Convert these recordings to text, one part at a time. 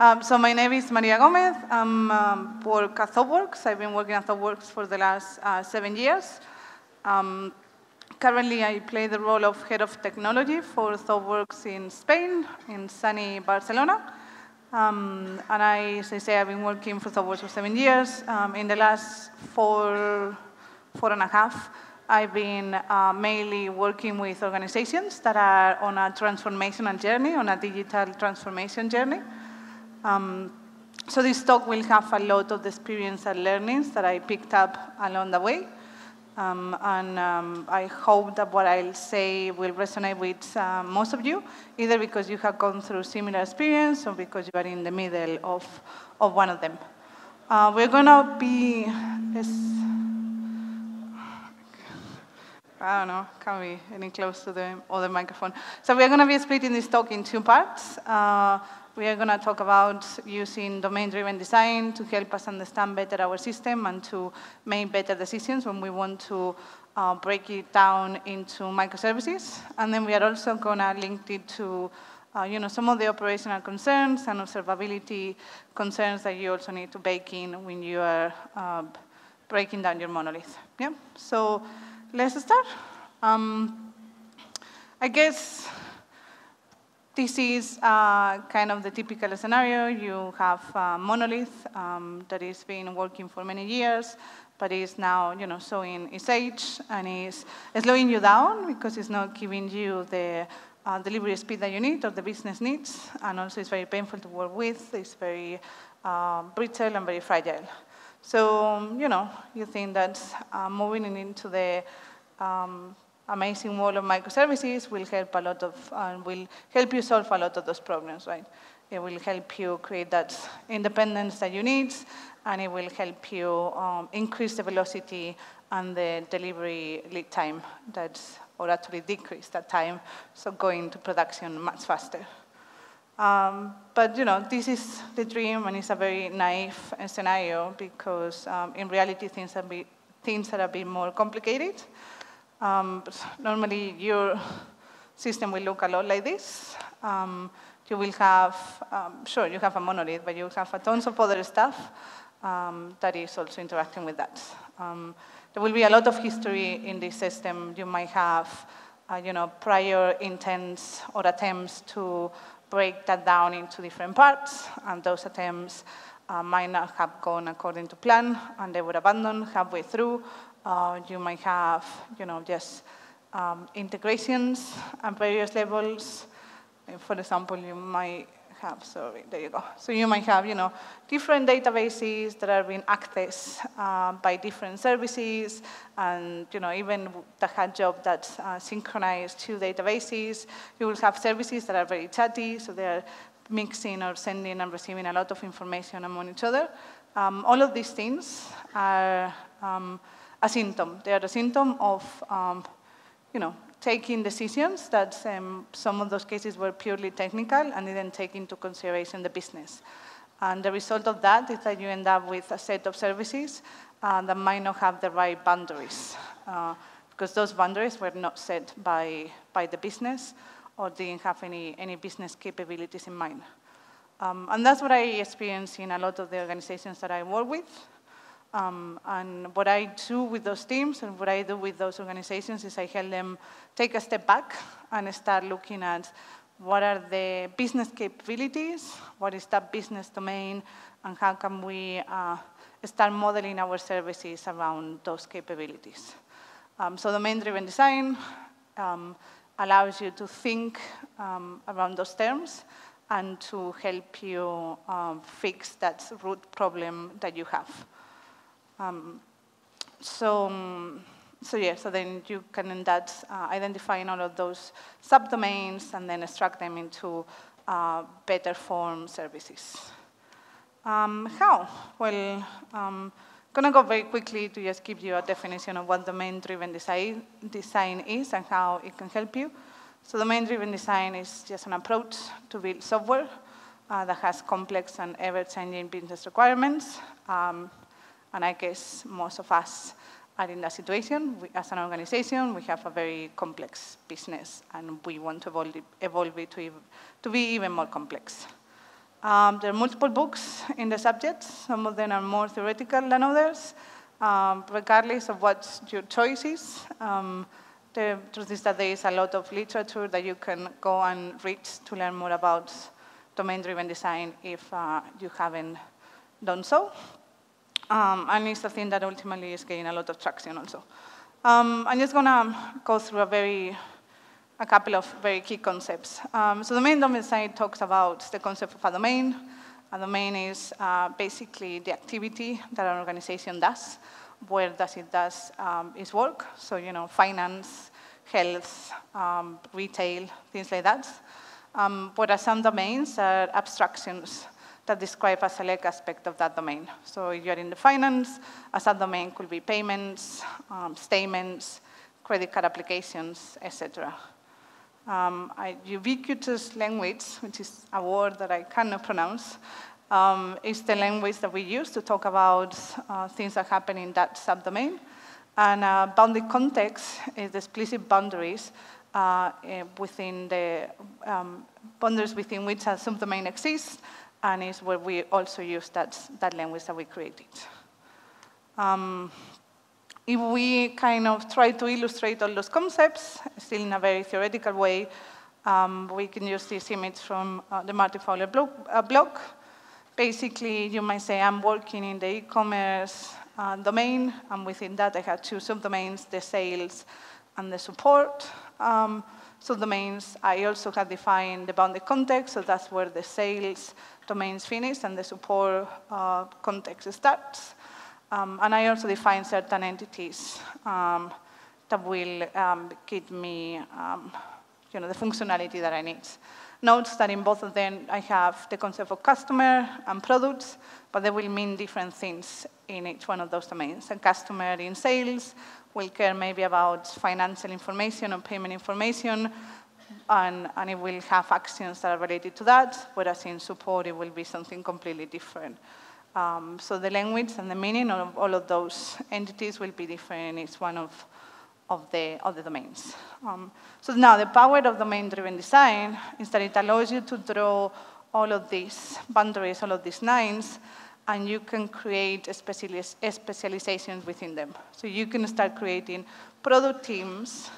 Um, so my name is Maria Gomez. I um, work at ThoughtWorks. I've been working at ThoughtWorks for the last uh, seven years. Um, currently, I play the role of head of technology for ThoughtWorks in Spain, in sunny Barcelona. Um, and I, as I say, I've been working for ThoughtWorks for seven years. Um, in the last four, four and a half, I've been uh, mainly working with organizations that are on a transformational journey, on a digital transformation journey. Um, so this talk will have a lot of the experience and learnings that I picked up along the way. Um, and um, I hope that what I'll say will resonate with uh, most of you, either because you have gone through similar experience or because you are in the middle of, of one of them. Uh, we're going to be... I don't know, can we any close to the other microphone? So we're going to be splitting this talk in two parts. Uh, we are going to talk about using domain-driven design to help us understand better our system and to make better decisions when we want to uh, break it down into microservices. And then we are also going to link it to uh, you know, some of the operational concerns and observability concerns that you also need to bake in when you are uh, breaking down your monolith. Yeah? So let's start. Um, I guess this is uh, kind of the typical scenario. You have a monolith um, that has been working for many years, but is now, you know, showing its age and is slowing you down because it's not giving you the uh, delivery speed that you need or the business needs, and also it's very painful to work with. It's very uh, brittle and very fragile. So, you know, you think that uh, moving into the um, amazing world of microservices will help a lot of, uh, will help you solve a lot of those problems, right? It will help you create that independence that you need, and it will help you um, increase the velocity and the delivery lead time that's, or actually decrease that time, so going to production much faster. Um, but you know, this is the dream, and it's a very naive scenario because um, in reality, things are, be, things are a bit more complicated. Um, normally, your system will look a lot like this. Um, you will have, um, sure, you have a monolith, but you have a tons of other stuff um, that is also interacting with that. Um, there will be a lot of history in this system. You might have, uh, you know, prior intents or attempts to break that down into different parts, and those attempts uh, might not have gone according to plan, and they were abandoned halfway through. Uh, you might have, you know, just um, integrations at various levels. For example, you might have, sorry, there you go. So you might have, you know, different databases that are being accessed uh, by different services, and, you know, even the had job that uh, synchronize two databases. You will have services that are very chatty, so they're mixing or sending and receiving a lot of information among each other. Um, all of these things are um, a symptom. They are a symptom of, um, you know, taking decisions that um, some of those cases were purely technical and didn't take into consideration the business. And the result of that is that you end up with a set of services uh, that might not have the right boundaries, uh, because those boundaries were not set by, by the business or didn't have any, any business capabilities in mind. Um, and that's what I experience in a lot of the organizations that I work with. Um, and what I do with those teams and what I do with those organizations is I help them take a step back and start looking at what are the business capabilities, what is that business domain, and how can we uh, start modeling our services around those capabilities. Um, so domain-driven design um, allows you to think um, around those terms and to help you um, fix that root problem that you have. Um, so, um, so yeah, so then you can end that uh, identifying all of those subdomains and then extract them into uh, better form services. Um, how? Well, I'm um, going to go very quickly to just give you a definition of what domain-driven design, design is and how it can help you. So domain-driven design is just an approach to build software uh, that has complex and ever-changing business requirements. Um, and I guess most of us are in that situation. We, as an organization, we have a very complex business, and we want to evolve it, evolve it to, to, be even more complex. Um, there are multiple books in the subject. Some of them are more theoretical than others. Um, regardless of what your choice is, um, the truth is that there is a lot of literature that you can go and read to learn more about domain-driven design if uh, you haven't done so. Um, and it's a thing that ultimately is gaining a lot of traction also. Um, I'm just going to go through a very, a couple of very key concepts. Um, so the main domain side talks about the concept of a domain. A domain is uh, basically the activity that an organization does. Where does it does um, its work? So you know, finance, health, um, retail, things like that. Um, whereas subdomains are abstractions that describe a select aspect of that domain. So if you're in the finance, a subdomain could be payments, um, statements, credit card applications, etc. Um, ubiquitous language, which is a word that I cannot pronounce, um, is the language that we use to talk about uh, things that happen in that subdomain. And uh, bounded context is the explicit boundaries uh, eh, within the um, boundaries within which a subdomain exists and it's where we also use that, that language that we created. Um, if we kind of try to illustrate all those concepts, still in a very theoretical way, um, we can use this image from uh, the Martin Fowler blog, uh, blog. Basically, you might say I'm working in the e-commerce uh, domain, and within that I have two subdomains, the sales and the support. Um, subdomains, I also have defined the bounded context, so that's where the sales domains finish and the support uh, context starts. Um, and I also define certain entities um, that will um, give me um, you know, the functionality that I need. Note that in both of them I have the concept of customer and products, but they will mean different things in each one of those domains. A customer in sales will care maybe about financial information or payment information, and, and it will have actions that are related to that, whereas in support it will be something completely different. Um, so the language and the meaning of all of those entities will be different in each one of, of, the, of the domains. Um, so now the power of domain-driven design is that it allows you to draw all of these boundaries, all of these lines, and you can create specializations within them. So you can start creating product teams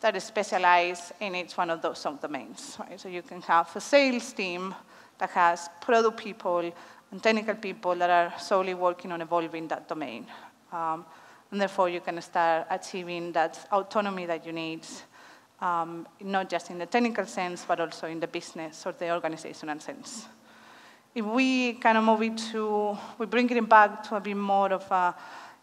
that specialize in each one of those subdomains. Right? So you can have a sales team that has product people and technical people that are solely working on evolving that domain. Um, and therefore, you can start achieving that autonomy that you need, um, not just in the technical sense, but also in the business or the organizational sense. If we kind of move it to, we bring it back to a bit more of a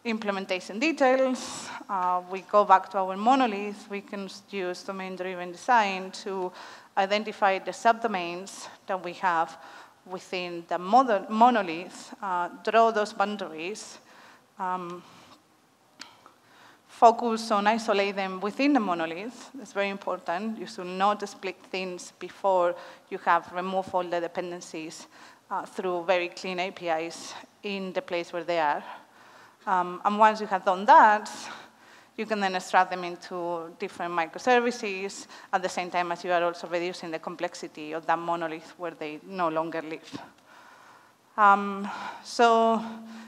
implementation details. Uh, we go back to our monolith. We can use domain-driven design to identify the subdomains that we have within the monolith, uh, draw those boundaries, um, focus on isolate them within the monolith. That's very important. You should not split things before you have removed all the dependencies uh, through very clean APIs in the place where they are. Um, and once you have done that, you can then extract them into different microservices at the same time as you are also reducing the complexity of that monolith where they no longer live. Um, so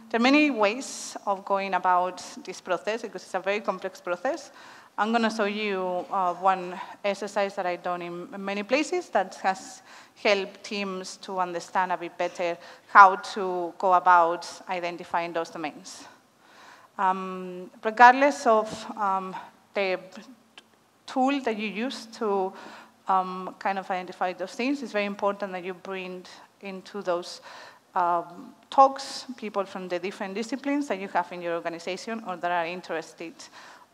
there are many ways of going about this process because it's a very complex process. I'm going to show you uh, one exercise that I've done in many places that has helped teams to understand a bit better how to go about identifying those domains. Um, regardless of um, the tool that you use to um, kind of identify those things, it's very important that you bring into those um, talks people from the different disciplines that you have in your organization or that are interested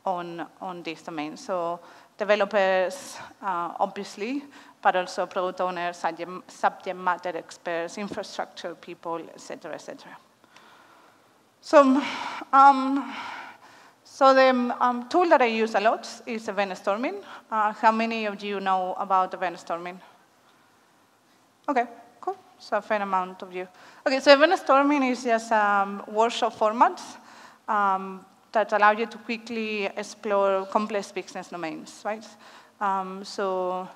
on, on this domain. So developers, uh, obviously, but also product owners, subject matter experts, infrastructure people, et cetera, et cetera. So, um, so the um, tool that I use a lot is event storming. Uh, how many of you know about event storming? Okay, cool. So a fair amount of you. Okay, so event storming is just um, workshop formats um, that allow you to quickly explore complex business domains, right? Um, so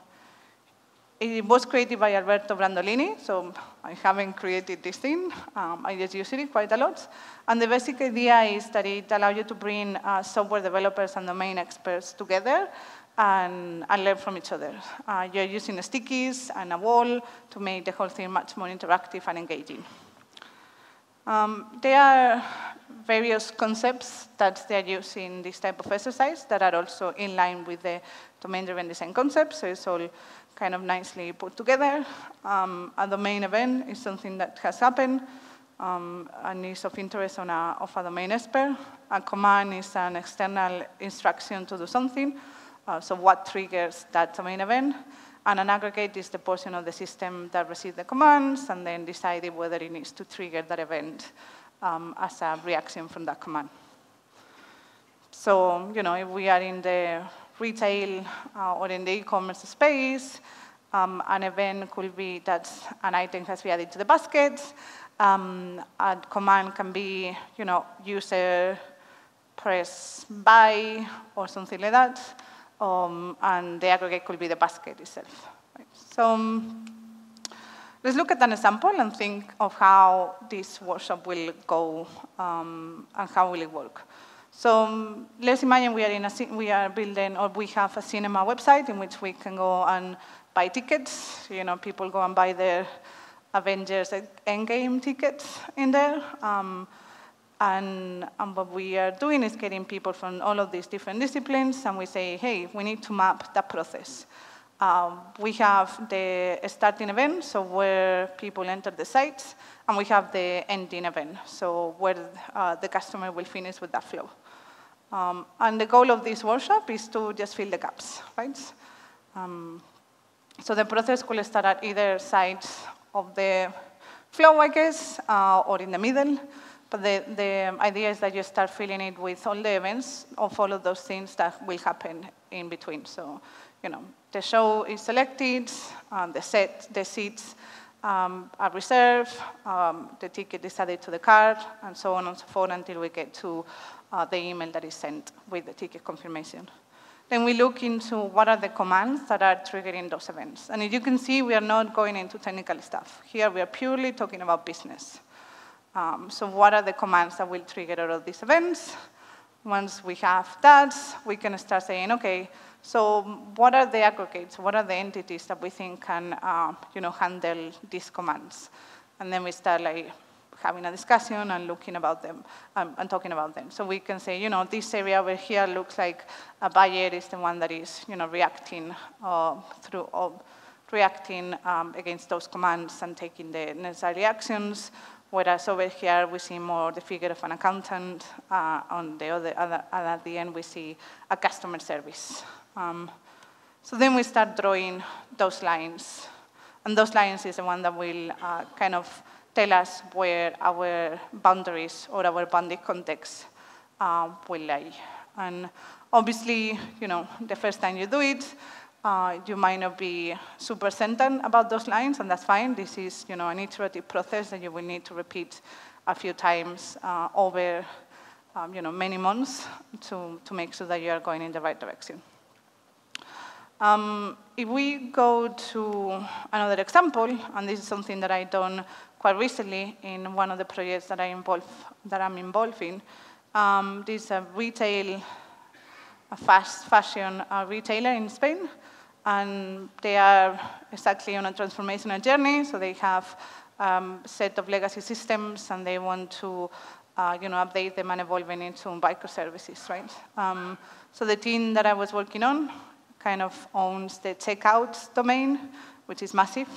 it was created by Alberto Brandolini, so I haven't created this thing. Um, I just use it quite a lot. And the basic idea is that it allows you to bring uh, software developers and domain experts together and, and learn from each other. Uh, you're using stickies and a wall to make the whole thing much more interactive and engaging. Um, there are various concepts that they're using this type of exercise that are also in line with the domain-driven design concepts, so it's all kind of nicely put together. Um, a domain event is something that has happened um, and is of interest on a, of a domain expert. A command is an external instruction to do something, uh, so what triggers that domain event. And an aggregate is the portion of the system that receives the commands and then deciding whether it needs to trigger that event um, as a reaction from that command. So, you know, if we are in the retail uh, or in the e-commerce space. Um, an event could be that an item has been added to the basket. Um, a command can be, you know, user press buy or something like that. Um, and the aggregate could be the basket itself. Right? So um, let's look at an example and think of how this workshop will go um, and how will it work. So um, let's imagine we are, in a, we are building, or we have a cinema website in which we can go and buy tickets. You know, people go and buy their Avengers Endgame tickets in there. Um, and, and, what we are doing is getting people from all of these different disciplines, and we say, hey, we need to map that process. Um, we have the starting event, so where people enter the sites, and we have the ending event, so where uh, the customer will finish with that flow. Um, and the goal of this workshop is to just fill the gaps, right? Um, so the process could start at either side of the flow, I guess, uh, or in the middle. But the, the idea is that you start filling it with all the events of all of those things that will happen in between. So, you know, the show is selected, uh, the set, the seats um, are reserved, um, the ticket is added to the card, and so on and so forth until we get to uh, the email that is sent with the ticket confirmation. Then we look into what are the commands that are triggering those events. And as you can see, we are not going into technical stuff. Here we are purely talking about business. Um, so what are the commands that will trigger all of these events? Once we have that, we can start saying, okay, so what are the aggregates? What are the entities that we think can uh, you know, handle these commands? And then we start like having a discussion and looking about them um, and talking about them. So we can say, you know, this area over here looks like a buyer is the one that is, you know, reacting uh, through uh, reacting um, against those commands and taking the necessary actions. Whereas over here we see more the figure of an accountant. Uh, on the other, other, at the end we see a customer service. Um, so then we start drawing those lines. And those lines is the one that will uh, kind of tell us where our boundaries or our bounded context uh, will lie. And obviously, you know, the first time you do it, uh, you might not be super certain about those lines, and that's fine. This is, you know, an iterative process that you will need to repeat a few times uh, over, um, you know, many months to, to make sure that you are going in the right direction. Um, if we go to another example, and this is something that I've done quite recently in one of the projects that, I involve, that I'm involved in. Um, this is a retail, a fast fashion uh, retailer in Spain, and they are exactly on a transformational journey, so they have um, set of legacy systems, and they want to uh, you know, update them and evolve them into microservices, right? Um, so the team that I was working on kind of owns the checkout domain, which is massive.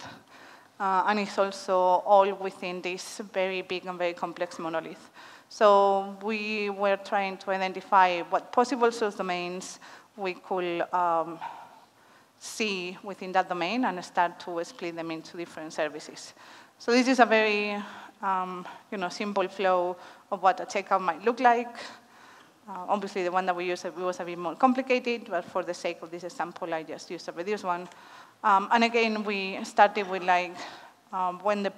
Uh, and it's also all within this very big and very complex monolith. So we were trying to identify what possible subdomains we could um, see within that domain and start to split them into different services. So this is a very um, you know, simple flow of what a checkout might look like. Uh, obviously, the one that we used was a bit more complicated, but for the sake of this example, I just used a reduced one. Um, and again, we started with like um, when the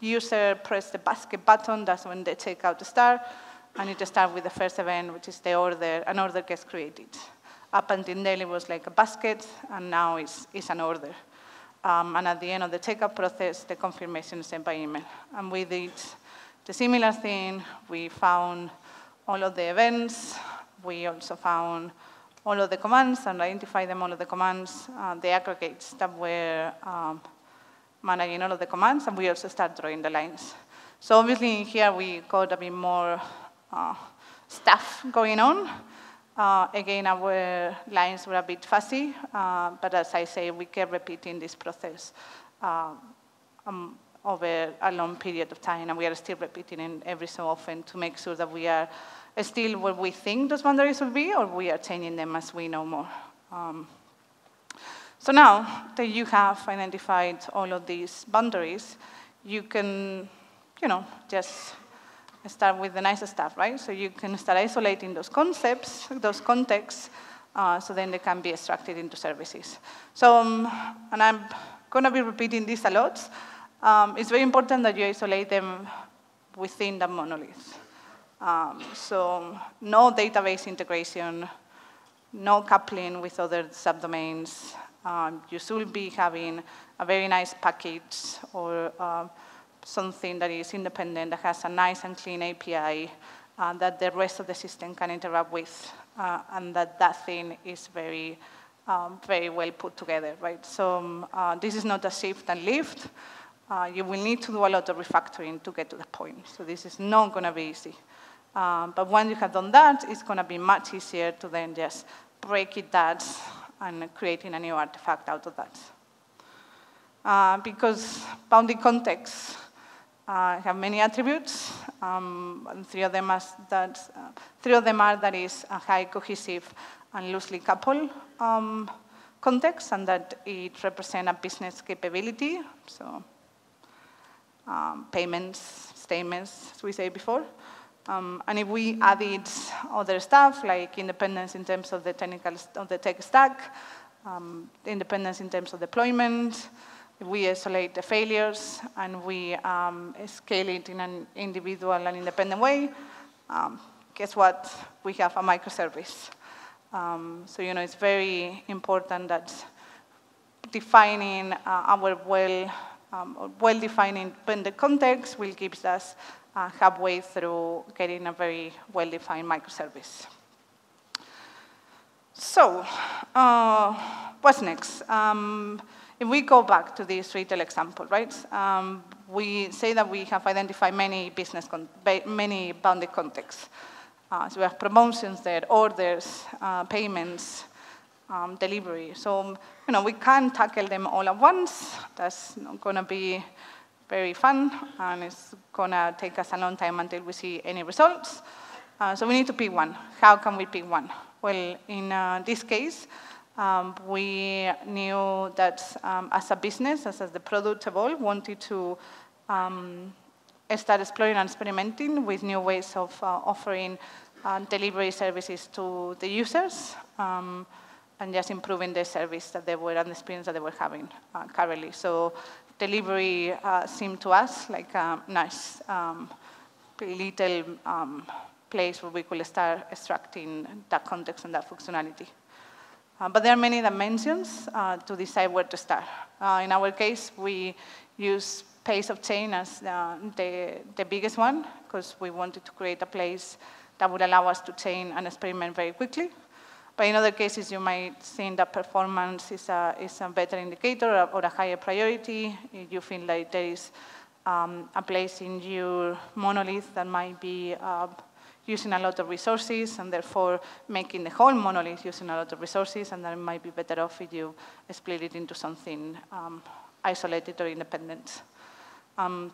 user press the basket button, that's when they check out the start. And it start with the first event, which is the order, an order gets created. Up until then, it was like a basket, and now it's, it's an order. Um, and at the end of the checkout process, the confirmation is sent by email. And we did the similar thing. We found all of the events. We also found all of the commands and identify them all of the commands, uh, the aggregates that were um, managing all of the commands, and we also start drawing the lines. So obviously here we got a bit more uh, stuff going on. Uh, again, our lines were a bit fuzzy, uh, but as I say, we kept repeating this process uh, um, over a long period of time, and we are still repeating it every so often to make sure that we are still where we think those boundaries will be, or we are changing them as we know more. Um, so now that you have identified all of these boundaries, you can, you know, just start with the nice stuff, right? So you can start isolating those concepts, those contexts, uh, so then they can be extracted into services. So, um, and I'm going to be repeating this a lot. Um, it's very important that you isolate them within the monolith. Um, so no database integration, no coupling with other subdomains. Um, you should be having a very nice package or uh, something that is independent, that has a nice and clean API, uh, that the rest of the system can interact with, uh, and that that thing is very, um, very well put together, right? So um, uh, this is not a shift and lift. Uh, you will need to do a lot of refactoring to get to the point. So this is not going to be easy. Um, but when you have done that, it's going to be much easier to then just break it that and creating a new artifact out of that. Uh, because bounded context uh, have many attributes. Um, three of them are that uh, three of them are that is a high cohesive and loosely coupled um, context, and that it represents a business capability. So um, payments, statements, as we say before. Um, and if we added other stuff like independence in terms of the technical of the tech stack, um, independence in terms of deployment, we isolate the failures and we um, scale it in an individual and independent way, um, guess what? We have a microservice. Um, so, you know, it's very important that defining uh, our well, um, well-defining the context will give us uh, halfway through getting a very well-defined microservice. So, uh, what's next? Um, if we go back to this retail example, right, um, we say that we have identified many business, many bounded contexts. Uh, so we have promotions there, orders, uh, payments, um, delivery. So, you know, we can't tackle them all at once. That's not going to be very fun, and it's going to take us a long time until we see any results. Uh, so we need to pick one. How can we pick one? Well, in uh, this case, um, we knew that um, as a business, as, as the product evolved, wanted to um, start exploring and experimenting with new ways of uh, offering uh, delivery services to the users um, and just improving the service that they were and the experience that they were having uh, currently. So delivery uh, seemed to us like a nice um, little um, place where we could start extracting that context and that functionality. Uh, but there are many dimensions uh, to decide where to start. Uh, in our case, we use pace of chain as the, the biggest one because we wanted to create a place that would allow us to chain and experiment very quickly. But in other cases, you might think that performance is a, is a better indicator or a higher priority. You feel like there is um, a place in your monolith that might be uh, using a lot of resources and therefore making the whole monolith using a lot of resources and that it might be better off if you split it into something um, isolated or independent. Um,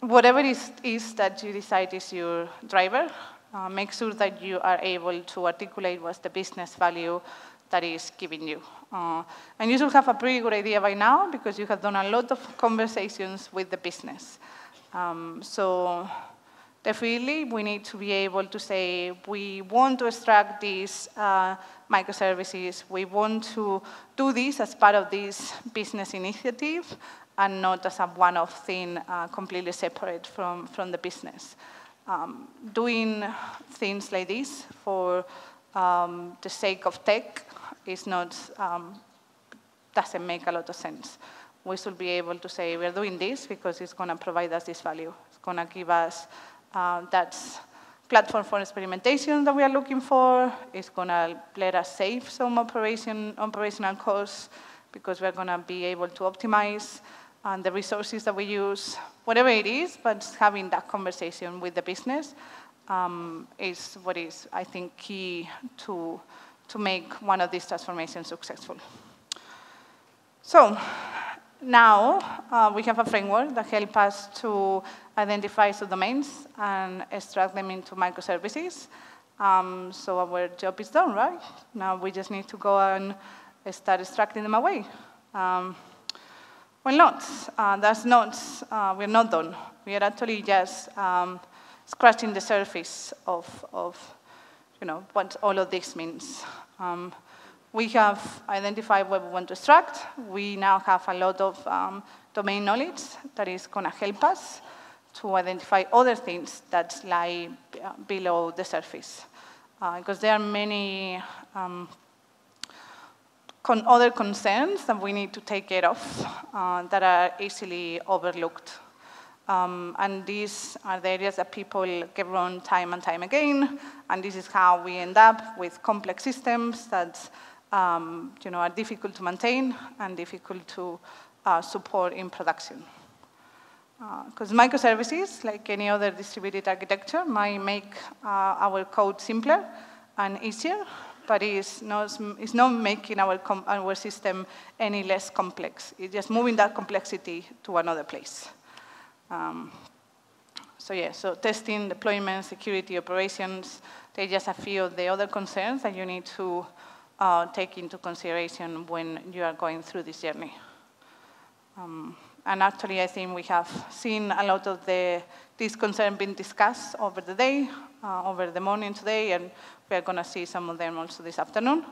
whatever it is that you decide is your driver, uh, make sure that you are able to articulate what's the business value that is giving you. Uh, and you should have a pretty good idea by now because you have done a lot of conversations with the business. Um, so Definitely, we need to be able to say, we want to extract these uh, microservices, we want to do this as part of this business initiative and not as a one-off thing uh, completely separate from, from the business. Um, doing things like this for um, the sake of tech is not, um, doesn't make a lot of sense we should be able to say we're doing this because it's going to provide us this value. It's going to give us uh, that platform for experimentation that we are looking for. It's going to let us save some operation, operational costs because we're going to be able to optimize and the resources that we use, whatever it is, but having that conversation with the business um, is what is, I think, key to, to make one of these transformations successful. So now uh, we have a framework that helps us to identify subdomains and extract them into microservices. Um, so our job is done, right? Now we just need to go and start extracting them away. Um, well, not. Uh, that's not, uh, we're not done. We are actually just um, scratching the surface of, of, you know, what all of this means. Um, we have identified what we want to extract. We now have a lot of um, domain knowledge that is going to help us to identify other things that lie below the surface. Uh, because there are many um, con other concerns that we need to take care of uh, that are easily overlooked. Um, and these are the areas that people get wrong time and time again, and this is how we end up with complex systems that um, you know, are difficult to maintain and difficult to uh, support in production. Because uh, microservices, like any other distributed architecture, might make uh, our code simpler and easier, but it's not, it's not making our, our system any less complex. It's just moving that complexity to another place. Um, so yeah, so testing, deployment, security, operations, they're just a few of the other concerns that you need to uh, take into consideration when you are going through this journey. Um, and actually, I think we have seen a lot of the, these concerns being discussed over the day, uh, over the morning today, and we are going to see some of them also this afternoon.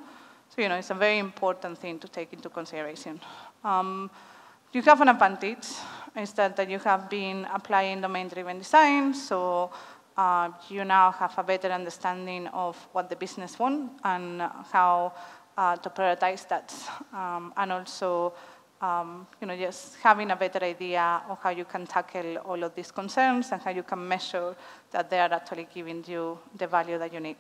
So, you know, it's a very important thing to take into consideration. Um, you have an advantage, is that, that you have been applying domain-driven design, so uh, you now have a better understanding of what the business wants and how uh, to prioritize that. Um, and also, um, you know, just having a better idea of how you can tackle all of these concerns and how you can measure that they are actually giving you the value that you need.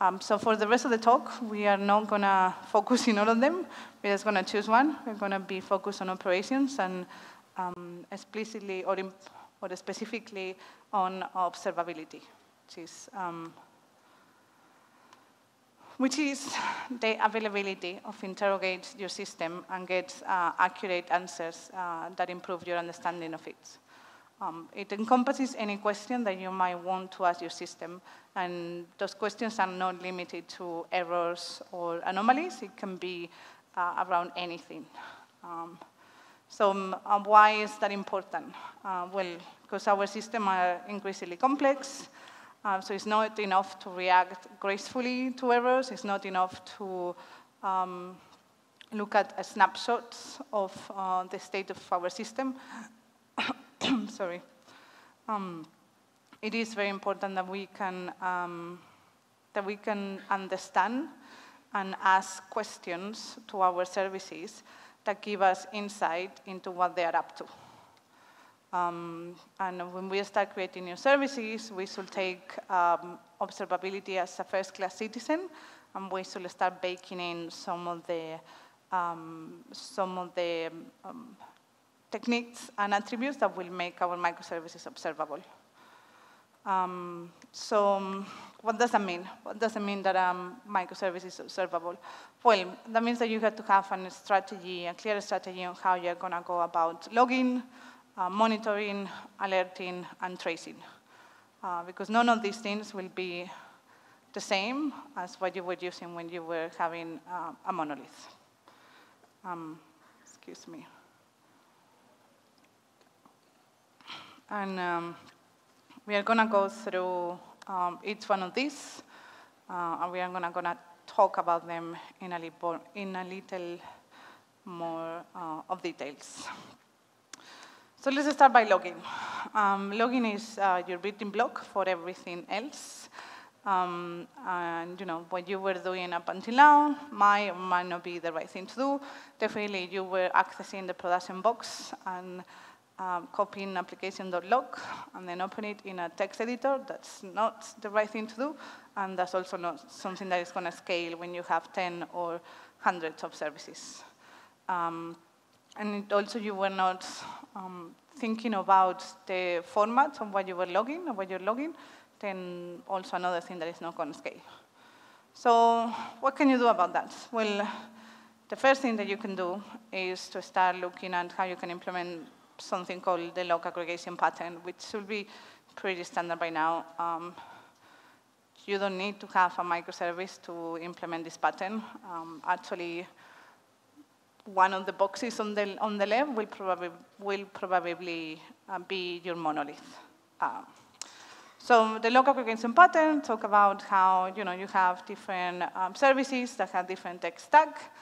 Um, so for the rest of the talk, we are not going to focus in all of them. We're just going to choose one. We're going to be focused on operations and um, explicitly or, or specifically on observability, which is um, which is the availability of interrogate your system and get uh, accurate answers uh, that improve your understanding of it. Um, it encompasses any question that you might want to ask your system, and those questions are not limited to errors or anomalies. It can be uh, around anything. Um, so um, why is that important? Uh, well, because our systems are increasingly complex, uh, so it's not enough to react gracefully to errors. It's not enough to um, look at a snapshot of uh, the state of our system. Sorry. Um, it is very important that we can um, that we can understand and ask questions to our services that give us insight into what they are up to. Um, and when we start creating new services, we should take um, observability as a first-class citizen, and we should start baking in some of the um, some of the um, techniques and attributes that will make our microservices observable. Um, so um, what does that mean? What does it mean that um, microservice is observable? Well, that means that you have to have a strategy, a clear strategy on how you're going to go about logging, uh, monitoring, alerting, and tracing. Uh, because none of these things will be the same as what you were using when you were having uh, a monolith. Um, excuse me. And um, we are going to go through um, each one of these, uh, and we are going to talk about them in a, little, in a little more uh, of details. So let's start by logging. Um, logging is uh, your building block for everything else. Um, and you know what you were doing up until now might or might not be the right thing to do. Definitely, you were accessing the production box and um, copying application.log and then open it in a text editor. That's not the right thing to do, and that's also not something that is going to scale when you have 10 or hundreds of services. Um, and also, you were not um, thinking about the formats of what you were logging or what you're logging, then also another thing that is not going to scale. So what can you do about that? Well, the first thing that you can do is to start looking at how you can implement something called the log aggregation pattern, which should be pretty standard by now. Um, you don't need to have a microservice to implement this pattern. Um, actually, one of the boxes on the, on the left will probably, will probably uh, be your monolith. Um, so the log aggregation pattern talk about how you know you have different um, services that have different tech stack,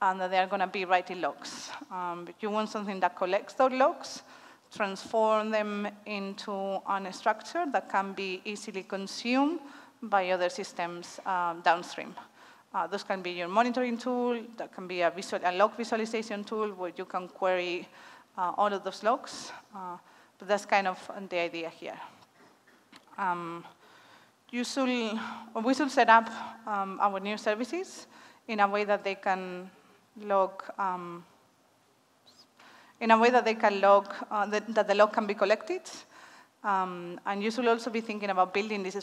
and that they are going to be writing logs. Um, you want something that collects those logs, transform them into a structure that can be easily consumed by other systems um, downstream. Uh, those can be your monitoring tool, that can be a, visual, a log visualization tool where you can query uh, all of those logs. Uh, but that's kind of the idea here. Um, you should, we should set up um, our new services in a way that they can log, um, in a way that they can log, uh, that, that, the log can be collected. Um, and you should also be thinking about building this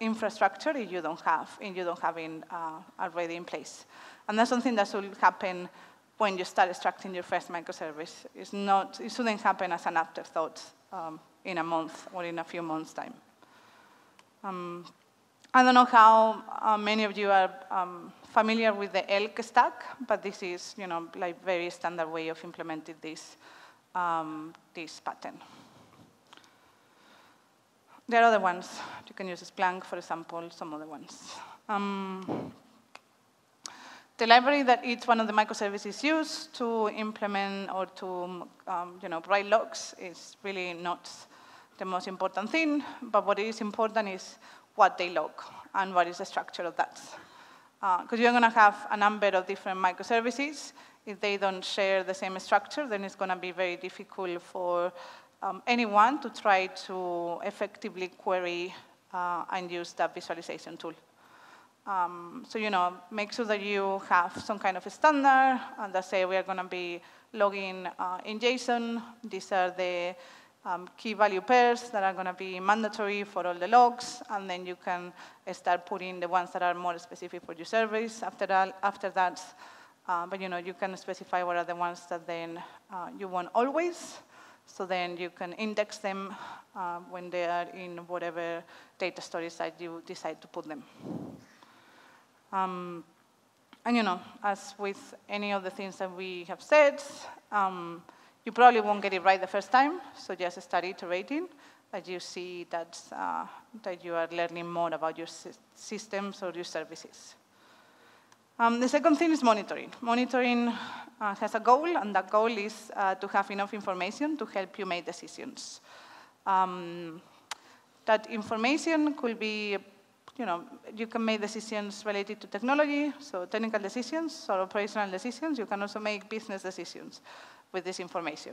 infrastructure if you don't have, if you don't have it uh, already in place. And that's something that should happen when you start extracting your first microservice. It's not, it shouldn't happen as an afterthought um, in a month or in a few months' time. Um, I don't know how uh, many of you are um, familiar with the ELK stack, but this is, you know, like very standard way of implementing this, um, this pattern. There are other ones. You can use Splunk, for example, some other ones. Um, the library that each one of the microservices use to implement or to um, you know, write logs is really not the most important thing, but what is important is what they log and what is the structure of that. Because uh, you're going to have a number of different microservices. If they don't share the same structure, then it's going to be very difficult for um, anyone to try to effectively query uh, and use that visualization tool. Um, so, you know, make sure that you have some kind of standard and that say we are going to be logging uh, in JSON. These are the um, key value pairs that are going to be mandatory for all the logs, and then you can start putting the ones that are more specific for your service after that. After that uh, but you know, you can specify what are the ones that then uh, you want always, so then you can index them uh, when they are in whatever data storage that you decide to put them. Um, and you know, as with any of the things that we have said, um, you probably won't get it right the first time, so just start iterating as you see that, uh, that you are learning more about your systems or your services. Um, the second thing is monitoring. Monitoring uh, has a goal, and that goal is uh, to have enough information to help you make decisions. Um, that information could be, you know, you can make decisions related to technology, so technical decisions or operational decisions. You can also make business decisions with this information.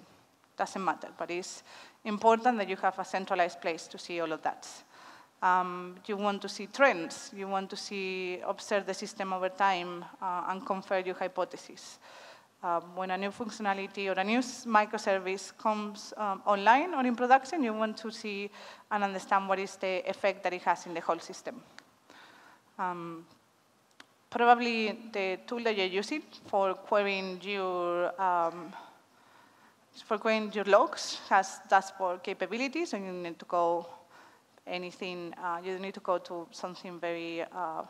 Doesn't matter, but it's important that you have a centralized place to see all of that. Um, you want to see trends. You want to see, observe the system over time uh, and confirm your hypothesis. Um, when a new functionality or a new microservice comes um, online or in production, you want to see and understand what is the effect that it has in the whole system. Um, probably the tool that you're using for querying your um, for going your logs has dashboard capabilities, and you need to go anything, uh, you need to go to something very uh,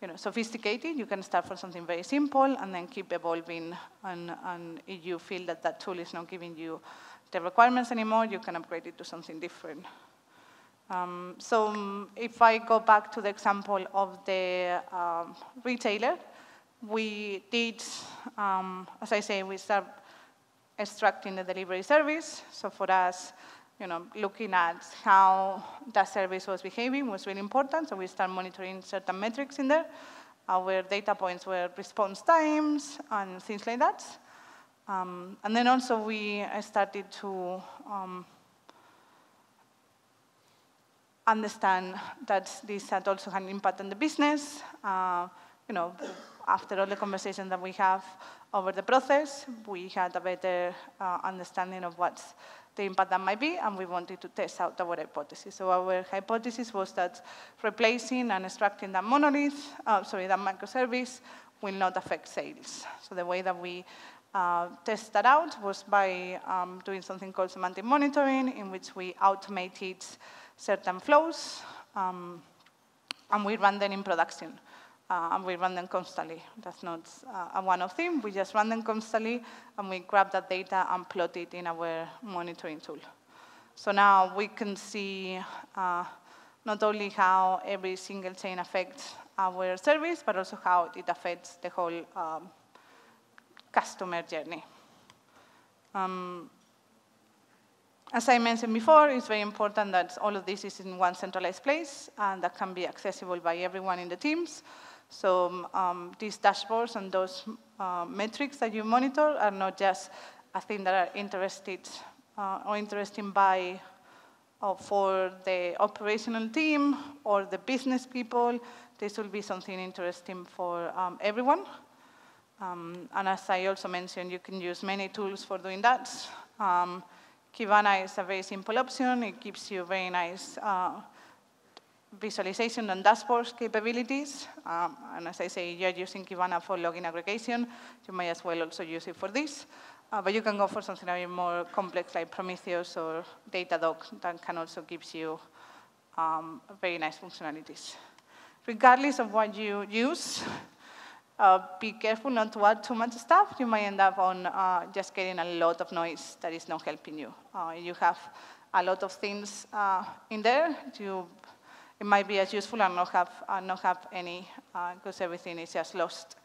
you know, sophisticated. You can start from something very simple and then keep evolving. And, and if you feel that that tool is not giving you the requirements anymore, you can upgrade it to something different. Um, so um, if I go back to the example of the um, retailer, we did, um, as I say, we start extracting the delivery service. So for us, you know, looking at how that service was behaving was really important. So we started monitoring certain metrics in there. Our data points were response times and things like that. Um, and then also we started to um, understand that this had also had an impact on the business. Uh, you know, after all the conversations that we have over the process, we had a better uh, understanding of what's the impact that might be, and we wanted to test out our hypothesis. So our hypothesis was that replacing and extracting that monolith, uh, sorry, that microservice will not affect sales. So the way that we uh, test that out was by um, doing something called semantic monitoring, in which we automated certain flows, um, and we run them in production. Uh, and we run them constantly. That's not uh, a one-off thing. We just run them constantly, and we grab that data and plot it in our monitoring tool. So now we can see uh, not only how every single chain affects our service, but also how it affects the whole um, customer journey. Um, as I mentioned before, it's very important that all of this is in one centralized place and that can be accessible by everyone in the teams. So um, these dashboards and those uh, metrics that you monitor are not just a thing that are interested uh, or interesting by uh, for the operational team or the business people. This will be something interesting for um, everyone. Um, and as I also mentioned, you can use many tools for doing that. Um, Kibana is a very simple option. It gives you very nice uh, visualization and dashboards capabilities. Um, and as I say, you're using Kibana for logging aggregation. You may as well also use it for this. Uh, but you can go for something a bit more complex like Prometheus or Datadog that can also give you um, very nice functionalities. Regardless of what you use, uh, be careful not to add too much stuff. You might end up on uh, just getting a lot of noise that is not helping you. Uh, you have a lot of things uh, in there. You it might be as useful and not have, uh, not have any, because uh, everything is just lost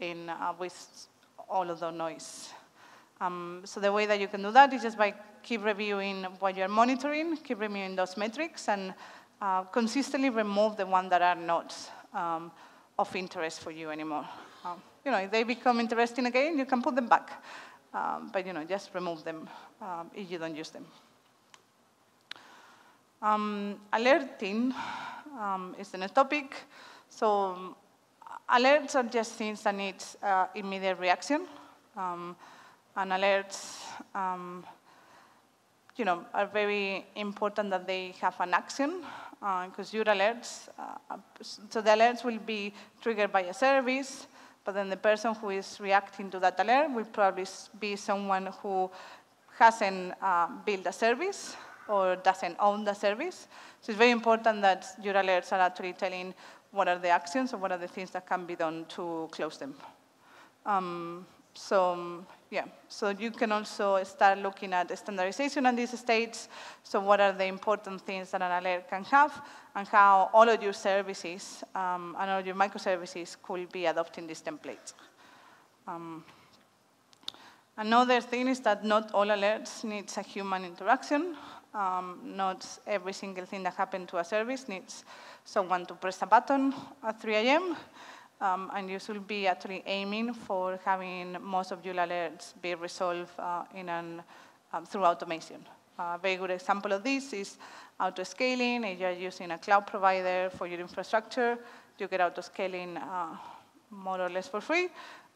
in, uh, with all of the noise. Um, so the way that you can do that is just by keep reviewing what you're monitoring, keep reviewing those metrics, and uh, consistently remove the ones that are not um, of interest for you anymore. Um, you know, if they become interesting again, you can put them back. Um, but you know, just remove them um, if you don't use them. Um, alerting um, is the next topic. So alerts are just things that need uh, immediate reaction. Um, and alerts, um, you know, are very important that they have an action because uh, your alerts, uh, so the alerts will be triggered by a service, but then the person who is reacting to that alert will probably be someone who hasn't uh, built a service or doesn't own the service. So it's very important that your alerts are actually telling what are the actions or what are the things that can be done to close them. Um, so yeah, so you can also start looking at standardization on these states. So what are the important things that an alert can have and how all of your services um, and all your microservices could be adopting these templates. Um, another thing is that not all alerts needs a human interaction. Um, not every single thing that happened to a service needs someone to press a button at 3 a.m. Um, and you should be actually aiming for having most of your alerts be resolved uh, in an, um, through automation. A very good example of this is auto-scaling. If you're using a cloud provider for your infrastructure, you get auto-scaling uh, more or less for free.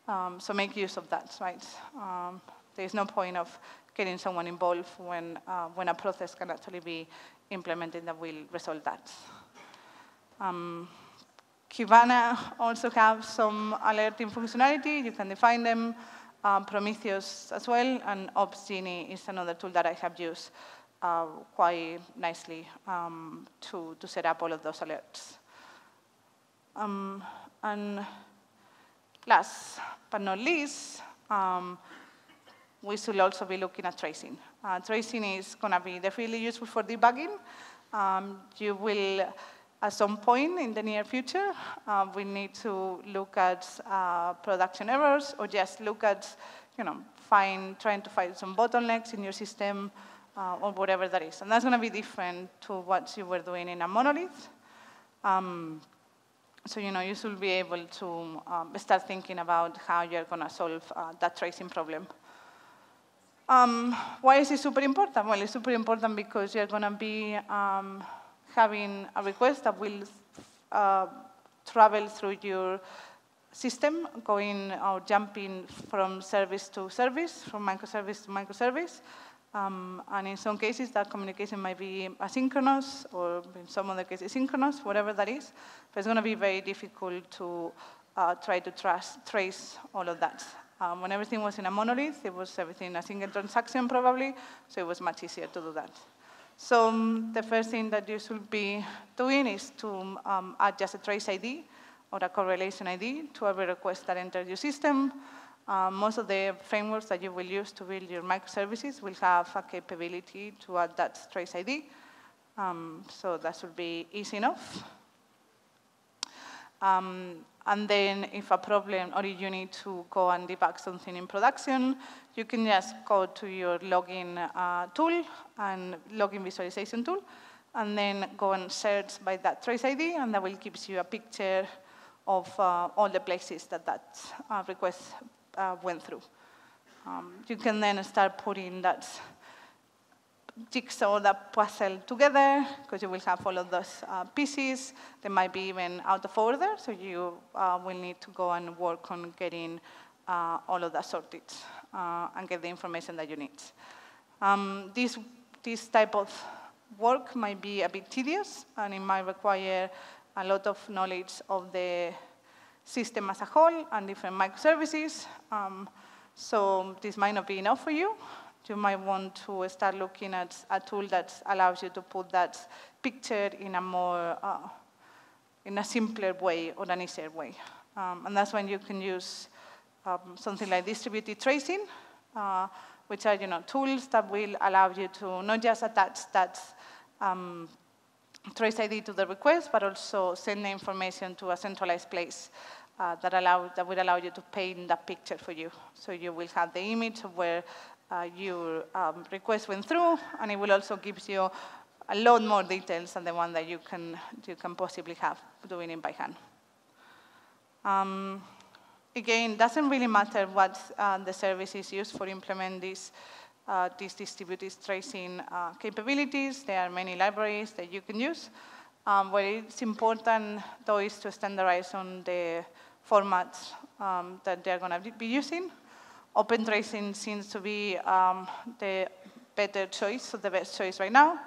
Um, so make use of that, right? Um, there's no point of getting someone involved when, uh, when a process can actually be implemented that will resolve that. Um, Kibana also have some alerting functionality. You can define them. Um, Prometheus as well, and Opsgenie is another tool that I have used uh, quite nicely um, to, to set up all of those alerts. Um, and last but not least, um, we should also be looking at tracing. Uh, tracing is going to be definitely useful for debugging. Um, you will, at some point in the near future, uh, we need to look at uh, production errors or just look at, you know, find, trying to find some bottlenecks in your system uh, or whatever that is. And that's going to be different to what you were doing in a monolith. Um, so, you know, you should be able to um, start thinking about how you're going to solve uh, that tracing problem. Um, why is it super important? Well, it's super important because you're going to be um, having a request that will uh, travel through your system, going or jumping from service to service, from microservice to microservice. Um, and in some cases, that communication might be asynchronous, or in some other cases, synchronous, whatever that is. But it's going to be very difficult to uh, try to trace all of that. Um, when everything was in a monolith, it was everything a single transaction, probably, so it was much easier to do that. So um, the first thing that you should be doing is to um, add just a trace ID or a correlation ID to every request that enters your system. Um, most of the frameworks that you will use to build your microservices will have a capability to add that trace ID. Um, so that should be easy enough. Um, and then if a problem or you need to go and debug something in production, you can just go to your logging uh, tool and logging visualization tool, and then go and search by that trace ID, and that will give you a picture of uh, all the places that that uh, request uh, went through. Um, you can then start putting that jigsaw, that puzzle together, because you will have all of those uh, pieces. They might be even out of order, so you uh, will need to go and work on getting uh, all of that sorted and get the information that you need. Um, this, this type of work might be a bit tedious, and it might require a lot of knowledge of the system as a whole and different microservices. Um, so this might not be enough for you. You might want to start looking at a tool that allows you to put that picture in a more, uh, in a simpler way or an easier way. Um, and that's when you can use um, something like distributed tracing, uh, which are you know, tools that will allow you to not just attach that um, trace ID to the request, but also send the information to a centralized place uh, that, allow, that will allow you to paint that picture for you. So you will have the image of where uh, your um, request went through, and it will also give you a lot more details than the one that you can, you can possibly have doing it by hand. Um, again, doesn't really matter what uh, the service is used for implement this, uh, these distributed tracing uh, capabilities. There are many libraries that you can use. Um, what is important, though, is to standardize on the formats um, that they're going to be using. Open tracing seems to be um, the better choice, the best choice right now.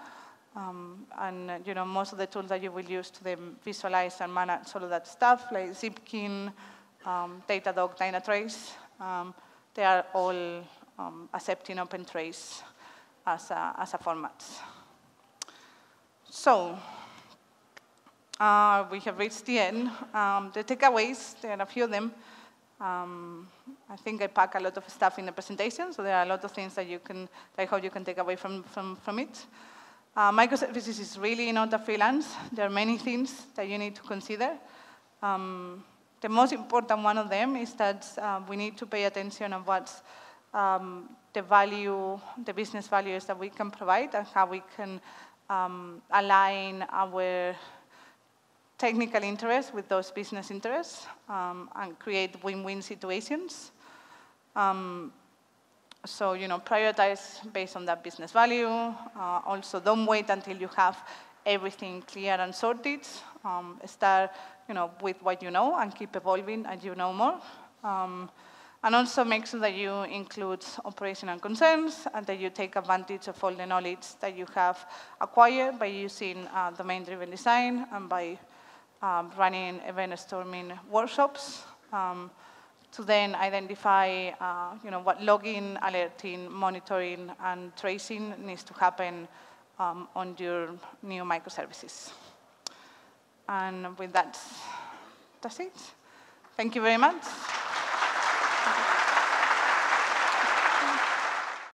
Um, and you know, most of the tools that you will use to then visualize and manage all of that stuff, like Zipkin, um, Datadog, Dynatrace, um, they are all um, accepting OpenTrace as a, as a format. So, uh, we have reached the end. Um, the takeaways, there are a few of them. Um, I think I pack a lot of stuff in the presentation, so there are a lot of things that you can, that I hope you can take away from, from, from it. Uh, microservices is really not a freelance. There are many things that you need to consider. Um, the most important one of them is that uh, we need to pay attention on what um, the value, the business values that we can provide and how we can um, align our technical interests with those business interests um, and create win-win situations. Um, so, you know, prioritize based on that business value. Uh, also, don't wait until you have everything clear and sorted. Um, start, you know, with what you know and keep evolving as you know more. Um, and also make sure that you include operational concerns and that you take advantage of all the knowledge that you have acquired by using uh, domain-driven design and by um, running event storming workshops um, to then identify uh, you know, what logging, alerting, monitoring, and tracing needs to happen um, on your new microservices. And with that, that's it. Thank you very much.